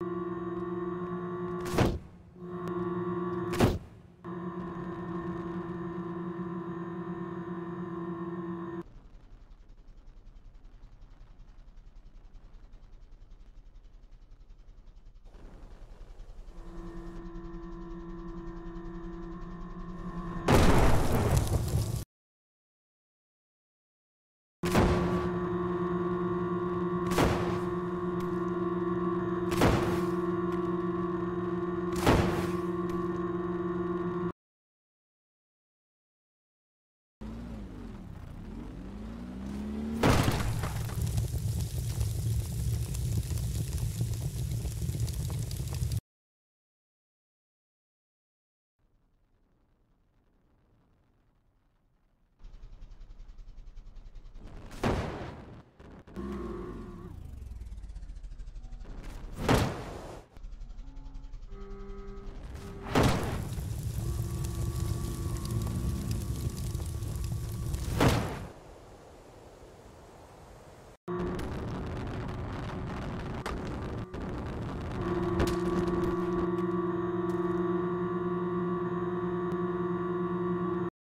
you